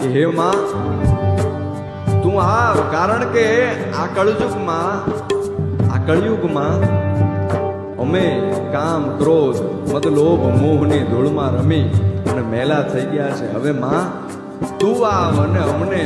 કે હે માં, તું આવ કારણ કે આ કળયુગમાં આ કળયુગમાં અમે કામ, ક્રોધ મતલોભ મોહની ધૂળમાં રમી અને મેલા થઈ ગયા છે. હવે માં, તું આવ અને અમને